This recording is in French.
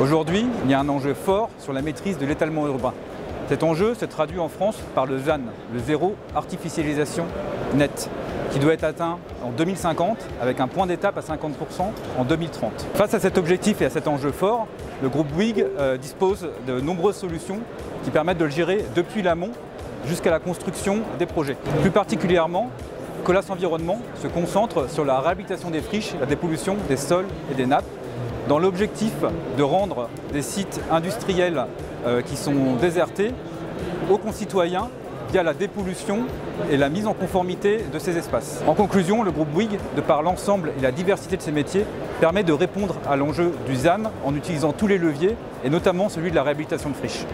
Aujourd'hui, il y a un enjeu fort sur la maîtrise de l'étalement urbain. Cet enjeu se traduit en France par le ZAN, le zéro artificialisation net, qui doit être atteint en 2050 avec un point d'étape à 50% en 2030. Face à cet objectif et à cet enjeu fort, le groupe Bouygues euh, dispose de nombreuses solutions qui permettent de le gérer depuis l'amont jusqu'à la construction des projets. Plus particulièrement, Colas Environnement se concentre sur la réhabilitation des friches, la dépollution des sols et des nappes, dans l'objectif de rendre des sites industriels euh, qui sont désertés aux concitoyens via la dépollution et la mise en conformité de ces espaces. En conclusion, le groupe Bouygues, de par l'ensemble et la diversité de ses métiers, permet de répondre à l'enjeu du ZAN en utilisant tous les leviers et notamment celui de la réhabilitation de friches.